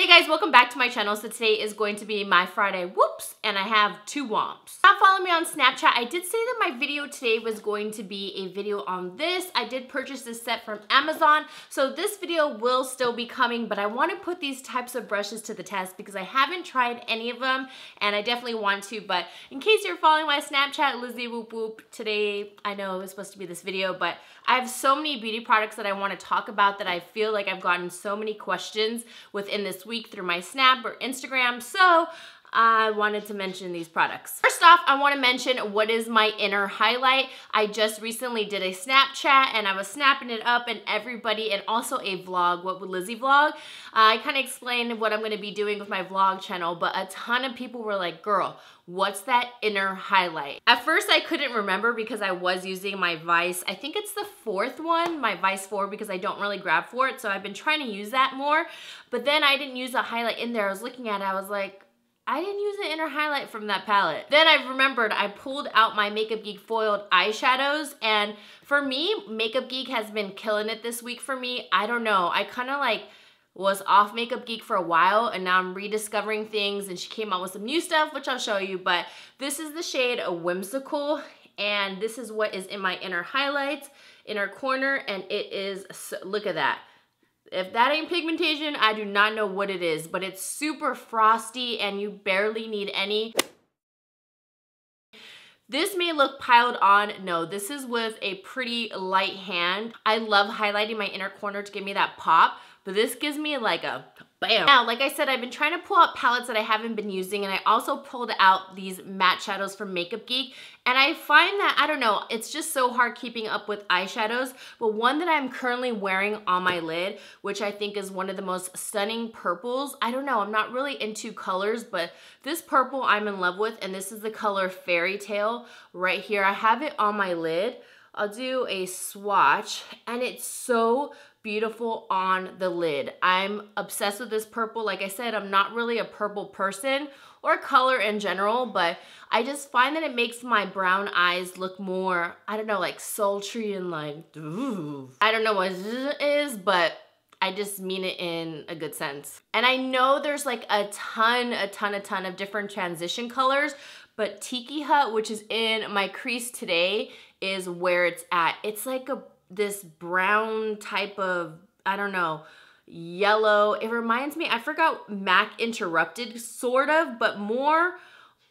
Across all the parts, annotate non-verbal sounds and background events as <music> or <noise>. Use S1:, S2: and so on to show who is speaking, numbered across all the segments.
S1: Hey guys, welcome back to my channel. So today is going to be my Friday whoops, and I have two whomps. Not following me on Snapchat, I did say that my video today was going to be a video on this. I did purchase this set from Amazon, so this video will still be coming, but I want to put these types of brushes to the test because I haven't tried any of them, and I definitely want to, but in case you're following my Snapchat, Lizzy Woop Woop, today, I know it was supposed to be this video, but I have so many beauty products that I want to talk about that I feel like I've gotten so many questions within this week through my Snap or Instagram. So I wanted to mention these products. First off, I wanna mention what is my inner highlight. I just recently did a Snapchat and I was snapping it up and everybody, and also a vlog, What Would Lizzy Vlog. Uh, I kinda explained what I'm gonna be doing with my vlog channel, but a ton of people were like, girl, what's that inner highlight? At first I couldn't remember because I was using my Vice, I think it's the fourth one, my Vice 4 because I don't really grab for it, so I've been trying to use that more, but then I didn't use a highlight in there. I was looking at it, I was like, I didn't use the inner highlight from that palette. Then I remembered I pulled out my Makeup Geek foiled eyeshadows and for me, Makeup Geek has been killing it this week for me. I don't know, I kind of like was off Makeup Geek for a while and now I'm rediscovering things and she came out with some new stuff which I'll show you but this is the shade Whimsical and this is what is in my inner highlights, inner corner and it is, look at that. If that ain't pigmentation, I do not know what it is, but it's super frosty and you barely need any. This may look piled on. No, this is with a pretty light hand. I love highlighting my inner corner to give me that pop, but this gives me like a Bam. Now, like I said, I've been trying to pull out palettes that I haven't been using and I also pulled out these matte shadows from Makeup Geek and I find that, I don't know, it's just so hard keeping up with eyeshadows, but one that I'm currently wearing on my lid, which I think is one of the most stunning purples. I don't know, I'm not really into colors, but this purple I'm in love with and this is the color Fairytale right here. I have it on my lid. I'll do a swatch and it's so beautiful on the lid. I'm obsessed with this purple. Like I said, I'm not really a purple person or color in general, but I just find that it makes my brown eyes look more, I don't know, like sultry and like, ooh. I don't know what is, but I just mean it in a good sense. And I know there's like a ton, a ton, a ton of different transition colors, but Tiki Hut, which is in my crease today, is where it's at. It's like a this brown type of, I don't know, yellow. It reminds me, I forgot MAC Interrupted sort of, but more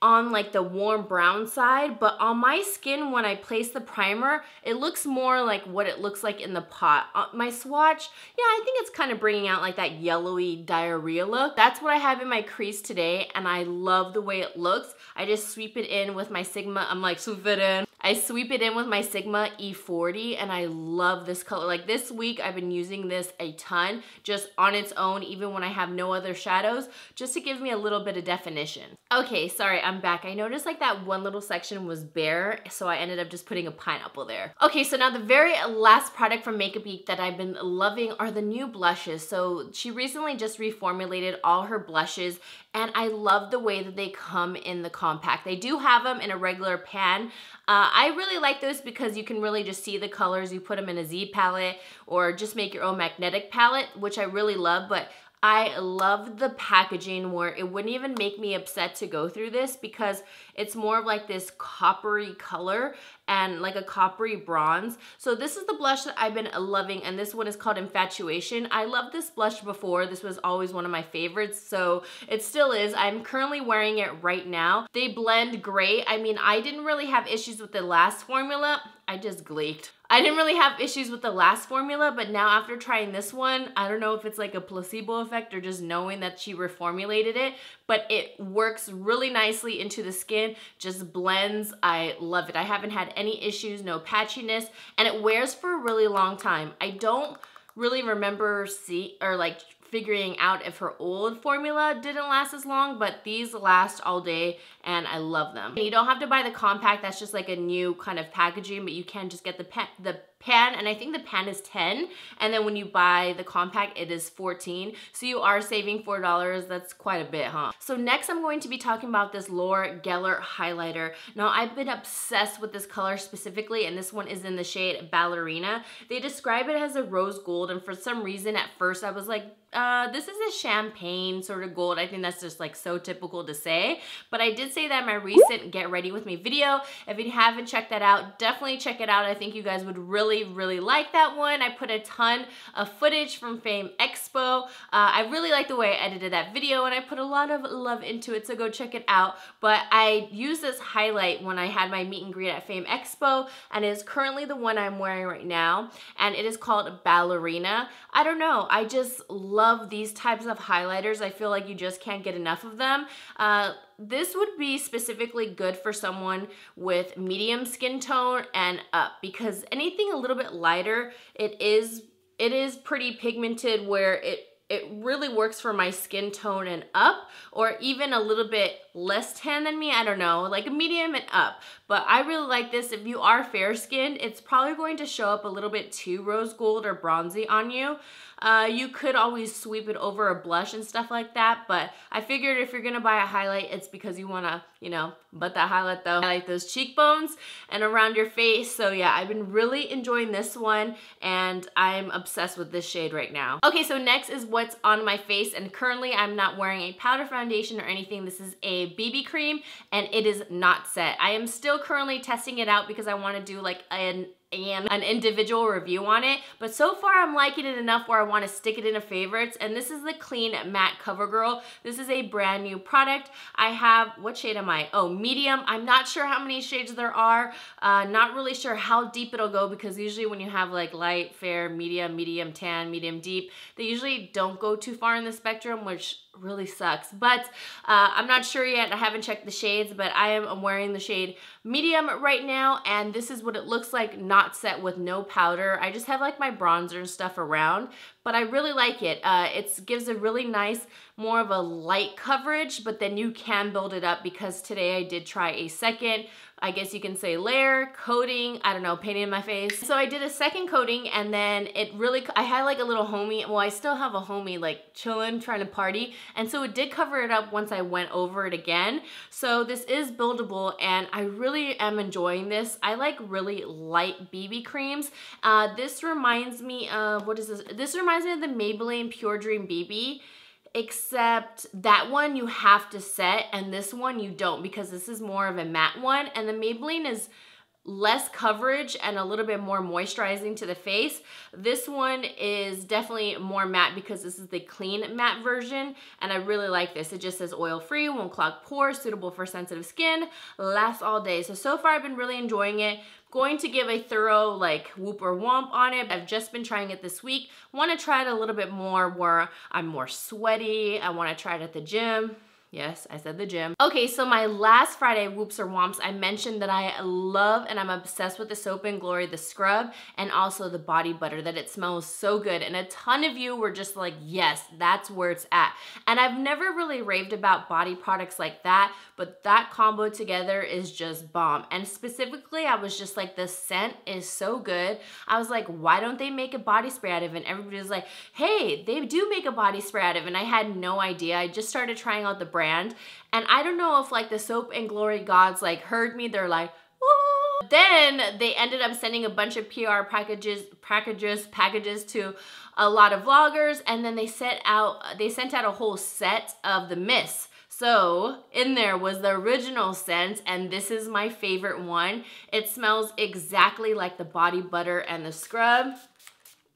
S1: on like the warm brown side, but on my skin when I place the primer, it looks more like what it looks like in the pot. Uh, my swatch, yeah, I think it's kind of bringing out like that yellowy diarrhea look. That's what I have in my crease today, and I love the way it looks. I just sweep it in with my Sigma, I'm like, sweep it in. I sweep it in with my Sigma E40 and I love this color. Like this week, I've been using this a ton just on its own, even when I have no other shadows, just to give me a little bit of definition. Okay, sorry, I'm back. I noticed like that one little section was bare, so I ended up just putting a pineapple there. Okay, so now the very last product from Makeup Geek that I've been loving are the new blushes. So she recently just reformulated all her blushes and I love the way that they come in the compact. They do have them in a regular pan. Uh, I really like those because you can really just see the colors. You put them in a Z palette or just make your own magnetic palette, which I really love, but I love the packaging where it wouldn't even make me upset to go through this because it's more of like this coppery color and like a coppery bronze. So this is the blush that I've been loving and this one is called Infatuation. I loved this blush before. This was always one of my favorites, so it still is. I'm currently wearing it right now. They blend great. I mean, I didn't really have issues with the last formula. I just gleeked. I didn't really have issues with the last formula, but now after trying this one, I don't know if it's like a placebo effect or just knowing that she reformulated it, but it works really nicely into the skin, just blends. I love it. I haven't had any issues, no patchiness, and it wears for a really long time. I don't really remember see or like figuring out if her old formula didn't last as long, but these last all day and I love them. You don't have to buy the compact, that's just like a new kind of packaging, but you can just get the, the pan and I think the pan is 10 and then when you buy the compact it is 14 so you are saving four dollars that's quite a bit huh so next I'm going to be talking about this Laura Geller highlighter now I've been obsessed with this color specifically and this one is in the shade Ballerina they describe it as a rose gold and for some reason at first I was like uh, this is a champagne sort of gold. I think that's just like so typical to say. But I did say that in my recent Get Ready With Me video. If you haven't checked that out, definitely check it out. I think you guys would really, really really like that one. I put a ton of footage from Phame Expo. Uh, I really like the way I edited that video and I put a lot of love into it, so go check it out. But I used this highlight when I had my meet and greet at Phame Expo and it is currently the one I'm wearing right now. And it is called Ballerina. I don't know, I just love these types of highlighters. I feel like you just can't get enough of them. Uh, this would be specifically good for someone with medium skin tone and up because anything a little bit lighter, it is it is pretty pigmented where it it really works for my skin tone and up or even a little bit less tan than me, I don't know, like a medium and up. But I really like this. If you are fair skinned, it's probably going to show up a little bit too rose gold or bronzy on you. Uh, you could always sweep it over a blush and stuff like that, but I figured if you're gonna buy a highlight, it's because you wanna, you know, but that highlight though, I like those cheekbones and around your face. So yeah, I've been really enjoying this one and I'm obsessed with this shade right now. Okay, so next is what's on my face and currently I'm not wearing a powder foundation or anything. This is a BB cream and it is not set. I am still currently testing it out because I wanna do like an and an individual review on it. But so far I'm liking it enough where I want to stick it in a favorites. And this is the Clean Matte CoverGirl. This is a brand new product. I have, what shade am I? Oh, medium. I'm not sure how many shades there are. Uh, not really sure how deep it'll go because usually when you have like light, fair, medium, medium tan, medium deep, they usually don't go too far in the spectrum, which really sucks. But uh, I'm not sure yet. I haven't checked the shades, but I am wearing the shade medium right now. And this is what it looks like not set with no powder. I just have like my bronzer and stuff around, but I really like it. Uh, it gives a really nice, more of a light coverage, but then you can build it up because today I did try a second I guess you can say layer, coating, I don't know, painting in my face. So I did a second coating and then it really, I had like a little homie, well I still have a homie like chilling, trying to party. And so it did cover it up once I went over it again. So this is buildable and I really am enjoying this. I like really light BB creams. Uh, this reminds me of, what is this? This reminds me of the Maybelline Pure Dream BB except that one you have to set and this one you don't because this is more of a matte one. And the Maybelline is less coverage and a little bit more moisturizing to the face. This one is definitely more matte because this is the clean matte version and I really like this. It just says oil free, won't clog pores, suitable for sensitive skin, lasts all day. So, so far I've been really enjoying it. Going to give a thorough like whoop or womp on it. I've just been trying it this week. Want to try it a little bit more where I'm more sweaty. I want to try it at the gym. Yes, I said the gym. Okay, so my last Friday whoops or womps, I mentioned that I love and I'm obsessed with the Soap and Glory, the scrub, and also the body butter, that it smells so good. And a ton of you were just like, yes, that's where it's at. And I've never really raved about body products like that, but that combo together is just bomb. And specifically, I was just like, the scent is so good. I was like, why don't they make a body spray out of it? And everybody was like, hey, they do make a body spray out of it. And I had no idea. I just started trying out the brand. And I don't know if like the Soap and Glory gods like heard me. They're like. Then they ended up sending a bunch of PR packages, packages, packages to a lot of vloggers, and then they sent out they sent out a whole set of the mist. So in there was the original scent, and this is my favorite one. It smells exactly like the body butter and the scrub.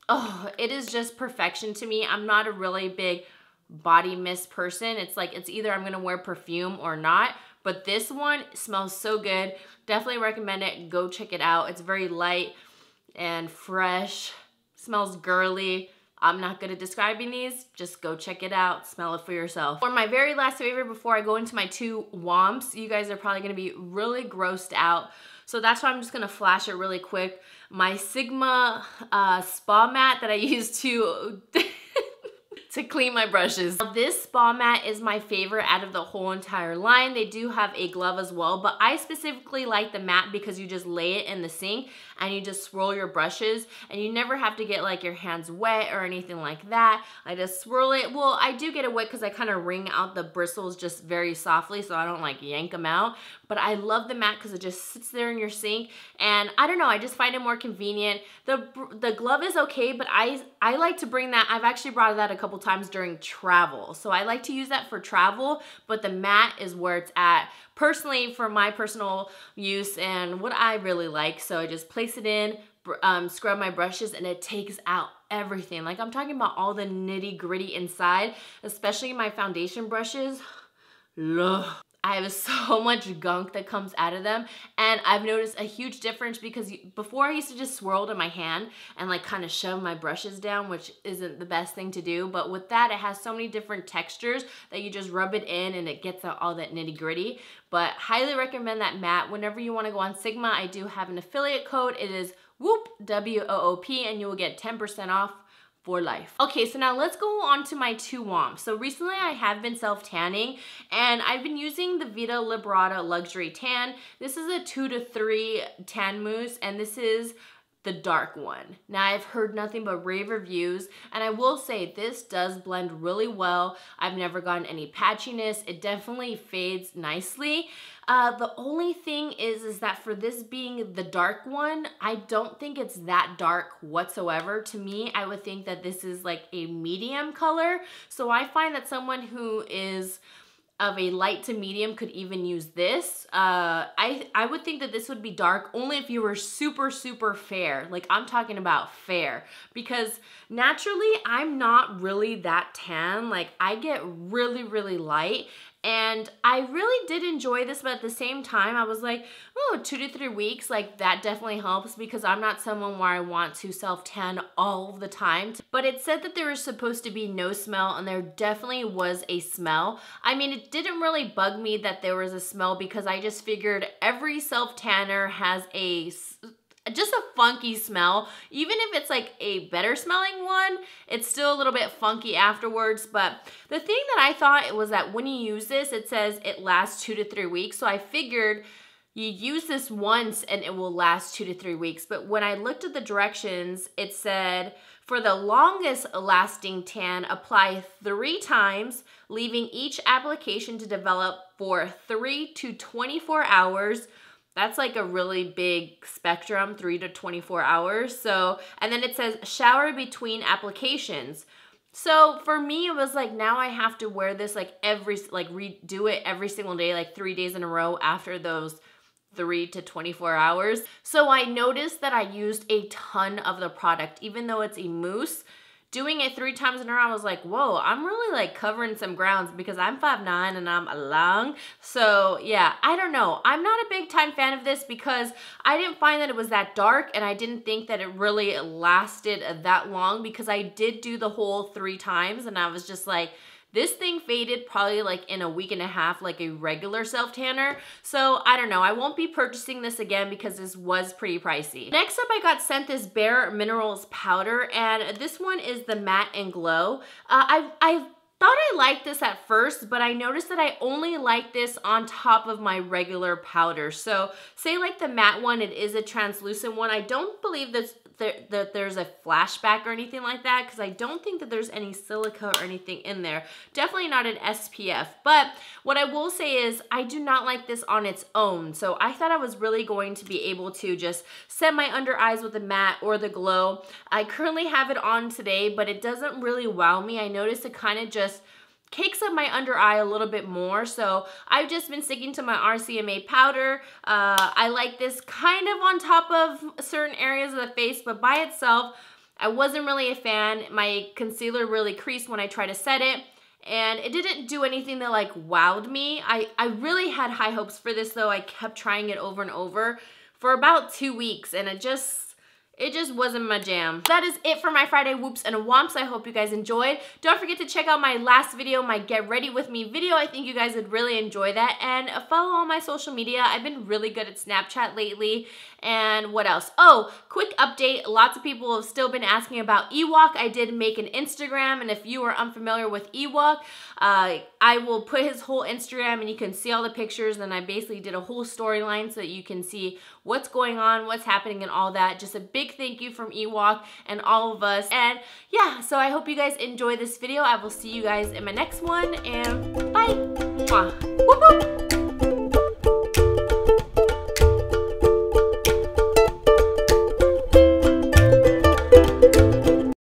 S1: Oh, it is just perfection to me. I'm not a really big body mist person. It's like, it's either I'm gonna wear perfume or not, but this one smells so good. Definitely recommend it. Go check it out. It's very light and fresh. Smells girly. I'm not good at describing these. Just go check it out. Smell it for yourself. For my very last favorite before I go into my two womps, you guys are probably gonna be really grossed out. So that's why I'm just gonna flash it really quick. My Sigma uh, spa mat that I <laughs> use to to clean my brushes. Now, This spa mat is my favorite out of the whole entire line. They do have a glove as well, but I specifically like the mat because you just lay it in the sink and you just swirl your brushes and you never have to get like your hands wet or anything like that. I just swirl it. Well, I do get it wet because I kind of wring out the bristles just very softly so I don't like yank them out. But I love the mat because it just sits there in your sink and I don't know, I just find it more convenient. The the glove is okay, but I I like to bring that. I've actually brought that a couple times during travel. So I like to use that for travel, but the mat is where it's at personally for my personal use and what I really like. So I just place it in, um, scrub my brushes and it takes out everything. Like I'm talking about all the nitty gritty inside, especially my foundation brushes. Ugh. I have <laughs> so much gunk that comes out of them and I've noticed a huge difference because before I used to just swirl it in my hand and like kind of shove my brushes down which isn't the best thing to do but with that it has so many different textures that you just rub it in and it gets out all that nitty gritty but highly recommend that mat whenever you want to go on Sigma. I do have an affiliate code. It is WOOP W-O-O-P and you will get 10% off for life. Okay, so now let's go on to my two womps. So recently I have been self-tanning and I've been using the Vita Liberata Luxury Tan. This is a two to three tan mousse and this is the dark one. Now I've heard nothing but rave reviews and I will say this does blend really well. I've never gotten any patchiness. It definitely fades nicely. Uh, the only thing is, is that for this being the dark one, I don't think it's that dark whatsoever. To me, I would think that this is like a medium color. So I find that someone who is of a light to medium could even use this. Uh, I, I would think that this would be dark only if you were super, super fair. Like I'm talking about fair because naturally I'm not really that tan. Like I get really, really light and I really did enjoy this, but at the same time, I was like, oh, two to three weeks, like that definitely helps because I'm not someone where I want to self tan all the time. But it said that there was supposed to be no smell, and there definitely was a smell. I mean, it didn't really bug me that there was a smell because I just figured every self tanner has a just a funky smell. Even if it's like a better smelling one, it's still a little bit funky afterwards. But the thing that I thought was that when you use this, it says it lasts two to three weeks. So I figured you use this once and it will last two to three weeks. But when I looked at the directions, it said for the longest lasting tan, apply three times, leaving each application to develop for three to 24 hours that's like a really big spectrum, 3 to 24 hours. So, and then it says shower between applications. So for me, it was like now I have to wear this like every, like redo it every single day, like three days in a row after those three to 24 hours. So I noticed that I used a ton of the product, even though it's a mousse doing it three times in a row, I was like, whoa, I'm really like covering some grounds because I'm 5'9 and I'm a long. So yeah, I don't know. I'm not a big time fan of this because I didn't find that it was that dark and I didn't think that it really lasted that long because I did do the whole three times and I was just like, this thing faded probably like in a week and a half like a regular self-tanner. So I don't know. I won't be purchasing this again because this was pretty pricey. Next up, I got sent this Bare Minerals powder and this one is the Matte and Glow. Uh, I, I thought I liked this at first, but I noticed that I only like this on top of my regular powder. So say like the matte one, it is a translucent one. I don't believe this there, that there's a flashback or anything like that because I don't think that there's any silica or anything in there. Definitely not an SPF. But what I will say is I do not like this on its own. So I thought I was really going to be able to just set my under eyes with the matte or the glow. I currently have it on today, but it doesn't really wow me. I noticed it kind of just cakes up my under eye a little bit more. So I've just been sticking to my RCMA powder. Uh, I like this kind of on top of certain areas of the face, but by itself, I wasn't really a fan. My concealer really creased when I tried to set it and it didn't do anything that like wowed me. I, I really had high hopes for this though. I kept trying it over and over for about two weeks and it just it just wasn't my jam. That is it for my Friday whoops and womps. I hope you guys enjoyed. Don't forget to check out my last video, my get ready with me video. I think you guys would really enjoy that. And follow all my social media. I've been really good at Snapchat lately And what else? Oh, quick update. Lots of people have still been asking about Ewok. I did make an Instagram, and if you are unfamiliar with Ewok, uh, I will put his whole Instagram and you can see all the pictures. And I basically did a whole storyline so that you can see what's going on, what's happening, and all that. Just a big thank you from Ewok and all of us. And yeah, so I hope you guys enjoy this video. I will see you guys in my next one, and bye.